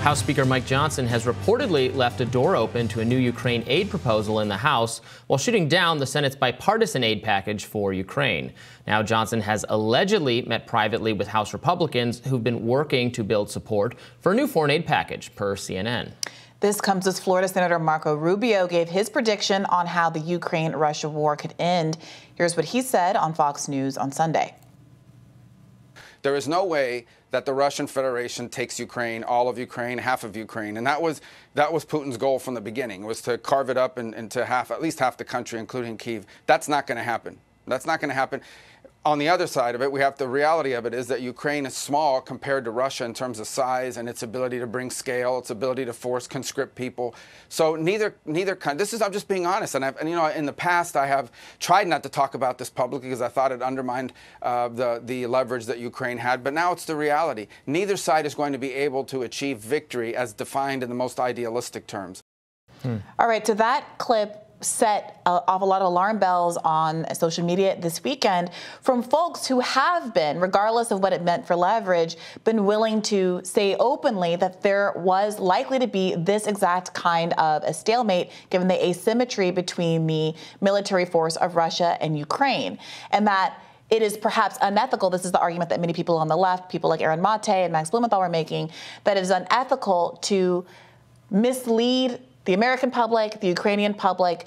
House Speaker Mike Johnson has reportedly left a door open to a new Ukraine aid proposal in the House while shooting down the Senate's bipartisan aid package for Ukraine. Now, Johnson has allegedly met privately with House Republicans who've been working to build support for a new foreign aid package, per CNN. This comes as Florida Senator Marco Rubio gave his prediction on how the Ukraine Russia war could end. Here's what he said on Fox News on Sunday. There is no way that the Russian Federation takes Ukraine, all of Ukraine, half of Ukraine, and that was that was Putin's goal from the beginning was to carve it up in, into half, at least half the country, including Kiev. That's not going to happen. That's not going to happen on the other side of it, we have the reality of it is that Ukraine is small compared to Russia in terms of size and its ability to bring scale, its ability to force conscript people. So neither neither kind. This is I'm just being honest, and, I've, and you know in the past I have tried not to talk about this publicly because I thought it undermined uh, the the leverage that Ukraine had. But now it's the reality. Neither side is going to be able to achieve victory as defined in the most idealistic terms. Hmm. All right, to that clip set off a lot of alarm bells on social media this weekend from folks who have been, regardless of what it meant for leverage, been willing to say openly that there was likely to be this exact kind of a stalemate given the asymmetry between the military force of Russia and Ukraine. And that it is perhaps unethical. This is the argument that many people on the left, people like Aaron Mate and Max Blumenthal, were making, that it is unethical to mislead the American public, the Ukrainian public,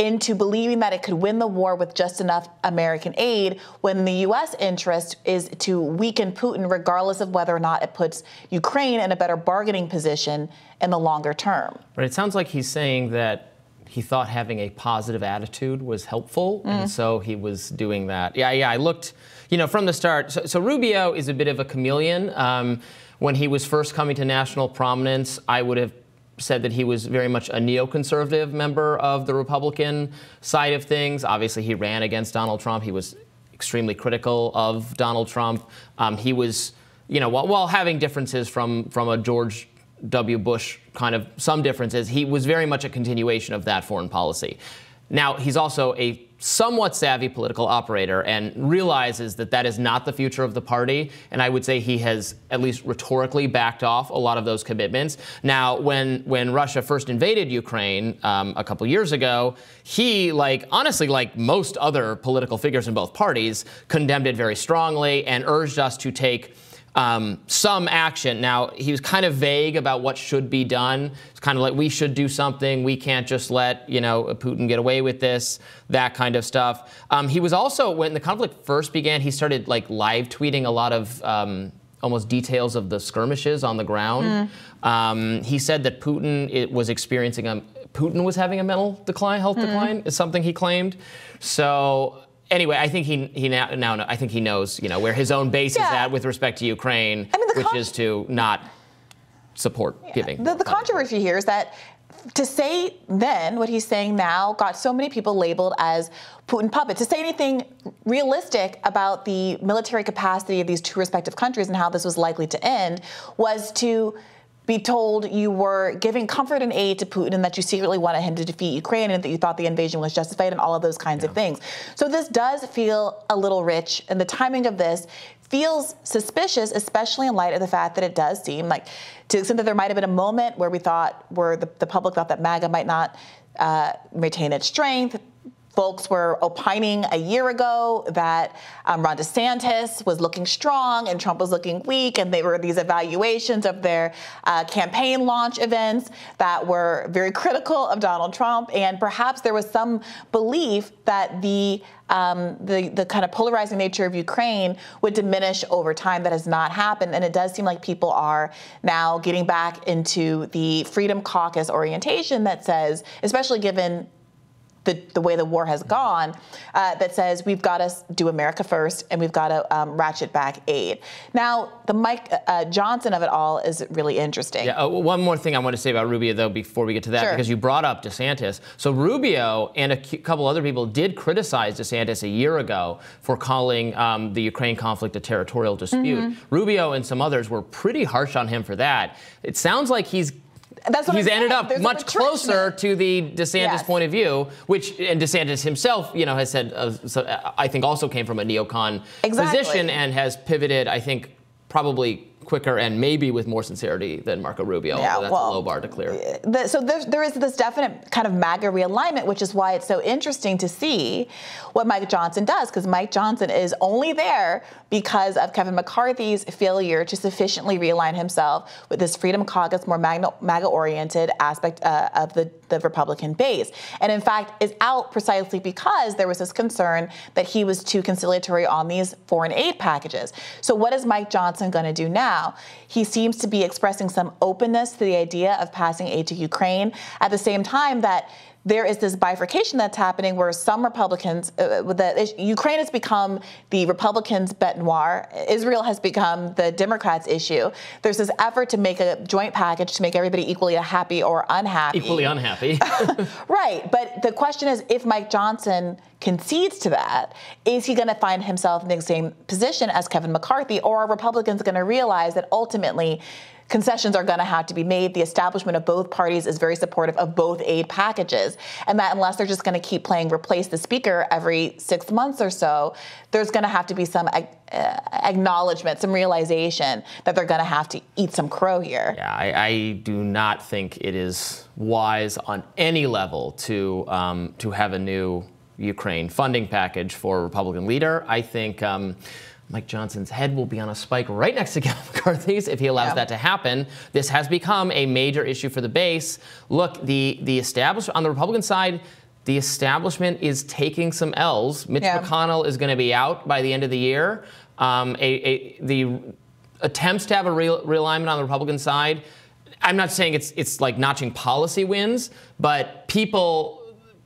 into believing that it could win the war with just enough American aid when the U.S. interest is to weaken Putin, regardless of whether or not it puts Ukraine in a better bargaining position in the longer term. But it sounds like he's saying that he thought having a positive attitude was helpful, mm. and so he was doing that. Yeah, yeah, I looked, you know, from the start. So, so Rubio is a bit of a chameleon. Um, when he was first coming to national prominence, I would have said that he was very much a neoconservative member of the Republican side of things. Obviously, he ran against Donald Trump. He was extremely critical of Donald Trump. Um, he was, you know, while, while having differences from from a George W. Bush kind of some differences, he was very much a continuation of that foreign policy. Now, he's also a somewhat savvy political operator and realizes that that is not the future of the party. And I would say he has at least rhetorically backed off a lot of those commitments. Now, when when Russia first invaded Ukraine um, a couple years ago, he, like honestly, like most other political figures in both parties, condemned it very strongly and urged us to take um, some action. Now, he was kind of vague about what should be done. It's kind of like we should do something. We can't just let you know Putin get away with this, that kind of stuff. Um, he was also when the conflict first began, he started like live tweeting a lot of. Um, almost details of the skirmishes on the ground. Mm. he said that Putin it was experiencing a Putin was having a mental decline, health mm. decline, is something he claimed. So anyway, I think he he now, now I think he knows you know where his own base yeah. is at with respect to Ukraine, I mean, which con- is to not support yeah. giving. The, the controversy here is that to say then what he's saying now got so many people labeled as Putin puppet. To say anything realistic about the military capacity of these two respective countries and how this was likely to end was to be told you were giving comfort and aid to Putin and that you secretly wanted him to defeat Ukraine and that you thought the invasion was justified and all of those kinds yeah. of things. So this does feel a little rich, and the timing of this feels suspicious, especially in light of the fact that it does seem like, to the extent that there might have been a moment where we thought, where the, the public thought that MAGA might not uh, retain its strength, folks were opining a year ago that um, Ron DeSantis was looking strong and Trump was looking weak, and there were these evaluations of their uh, campaign launch events that were very critical of Donald Trump, and perhaps there was some belief that the um, the, the kind of polarizing nature of Ukraine would diminish over time. That has not happened. And it does seem like people are now getting back into the Freedom Caucus orientation that says, especially given the, the way the war has gone uh, that says we've got to do America first and we've got to um, ratchet back aid. Now, the Mike uh, Johnson of it all is really interesting. Yeah, uh, one more thing I want to say about Rubio, though, before we get to that, sure. because you brought up DeSantis. So Rubio and a couple other people did criticize DeSantis a year ago for calling um, the Ukraine conflict a territorial dispute. Mm-hmm. Rubio and some others were pretty harsh on him for that. It sounds like he's that's what he's I'm ended saying. up There's much closer to the DeSantis yes. point of view, which and DeSantis himself, you know, has said, uh, so I think also came from a neocon exactly. position and has pivoted. I think probably quicker and maybe with more sincerity than Marco Rubio. Yeah, that's well, a low bar to clear. The, so there, there is this definite kind of MAGA realignment, which is why it's so interesting to see what Mike Johnson does, because Mike Johnson is only there because of Kevin McCarthy's failure to sufficiently realign himself with this Freedom Caucus, more MAGA-oriented aspect uh, of the, the Republican base. And in fact, is out precisely because there was this concern that he was too conciliatory on these foreign aid packages. So what is Mike Johnson going to do now? He seems to be expressing some openness to the idea of passing aid to Ukraine at the same time that there is this bifurcation that's happening where some Republicans, uh, the, Ukraine has become the Republicans' bête noir. Israel has become the Democrats' issue. There's this effort to make a joint package to make everybody equally happy or unhappy. Equally unhappy. right. But the question is if Mike Johnson concedes to that, is he going to find himself in the same position as Kevin McCarthy, or are Republicans going to realize that ultimately concessions are going to have to be made. The establishment of both parties is very supportive of both aid packages. And that unless they're just going to keep playing replace the speaker every six months or so, there's going to have to be some uh, acknowledgement, some realization that they're going to have to eat some crow here. Yeah, I, I do not think it is wise on any level to um, to have a new Ukraine funding package for a Republican leader. I think. Um, Mike Johnson's head will be on a spike right next to Kevin McCarthy's if he allows yeah. that to happen. This has become a major issue for the base. Look, the the establishment on the Republican side, the establishment is taking some L's. Mitch yeah. McConnell is going to be out by the end of the year. Um, a, a, the attempts to have a real, realignment on the Republican side. I'm not saying it's it's like notching policy wins, but people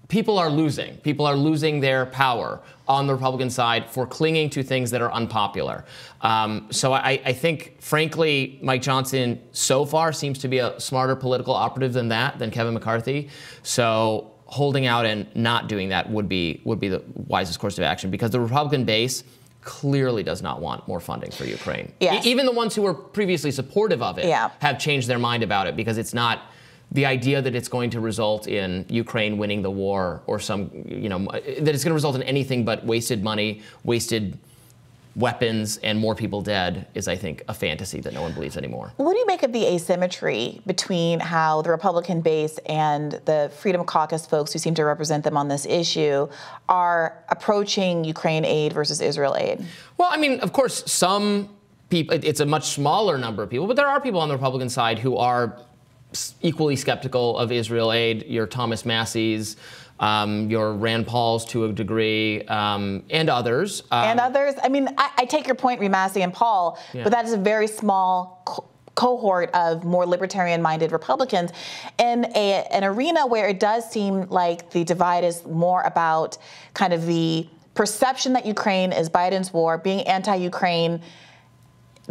people are losing. People are losing their power on the Republican side for clinging to things that are unpopular. Um, so I, I, think, frankly, Mike Johnson so far seems to be a smarter political operative than that, than Kevin McCarthy. So holding out and not doing that would be would be the wisest course of action because the Republican base clearly does not want more funding for Ukraine. Yes. E- even the ones who were previously supportive of it yeah. have changed their mind about it because it's not the idea that it's going to result in Ukraine winning the war or some, you know, that it's going to result in anything but wasted money, wasted weapons, and more people dead is, I think, a fantasy that no one believes anymore. What do you make of the asymmetry between how the Republican base and the Freedom Caucus folks who seem to represent them on this issue are approaching Ukraine aid versus Israel aid? Well, I mean, of course, some people, it's a much smaller number of people, but there are people on the Republican side who are equally skeptical of Israel aid. Your Thomas Massie's, um, your Rand Paul's to a degree, um, and others. Um, and others. I mean, I, I, take your point, Massie and Paul, yeah. but that is a very small. Co- cohort of more libertarian minded Republicans in a, an arena where it does seem like the divide is more about kind of the perception that Ukraine is Biden's war, being anti Ukraine,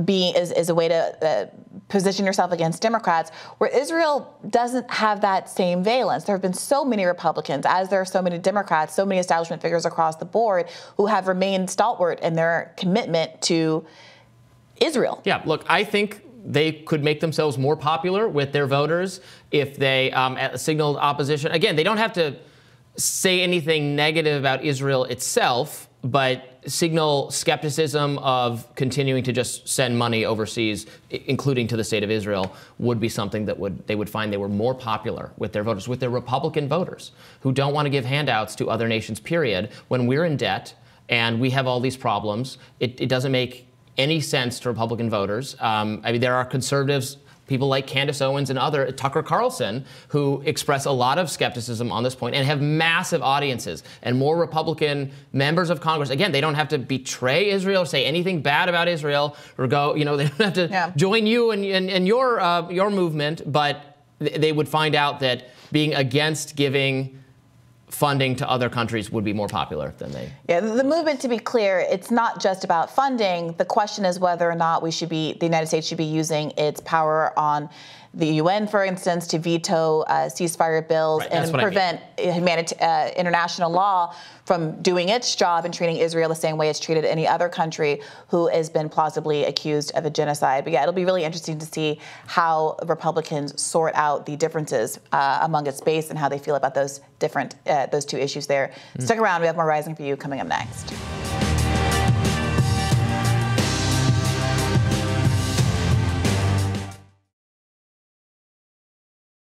being is, is a way to uh, position yourself against Democrats, where Israel doesn't have that same valence. There have been so many Republicans, as there are so many Democrats, so many establishment figures across the board who have remained stalwart in their commitment to Israel. Yeah, look, I think they could make themselves more popular with their voters if they um, signaled opposition. Again, they don't have to say anything negative about Israel itself but signal skepticism of continuing to just send money overseas, including to the state of Israel, would be something that would they would find they were more popular with their voters, with their Republican voters who don't want to give handouts to other nations. Period. When we're in debt and we have all these problems, it, it doesn't make any sense to Republican voters. Um, I mean, there are conservatives people like Candace Owens and other Tucker Carlson who express a lot of skepticism on this point and have massive audiences and more Republican members of Congress. Again, they don't have to betray Israel or say anything bad about Israel or go, you know, they don't have to yeah. join you and, and, and your uh, your movement, but they would find out that being against giving funding to other countries would be more popular than they. Yeah, the movement, to be clear, it's not just about funding. The question is whether or not we should be, the United States should be using its power on the UN, for instance, to veto uh, ceasefire bills right, and prevent I mean. humanit- uh, international law from doing its job and treating Israel the same way it's treated any other country who has been plausibly accused of a genocide. But yeah, it'll be really interesting to see how Republicans sort out the differences uh, among its base and how they feel about those different uh, those two issues there. Mm. Stick around. We have more Rising for you coming up next.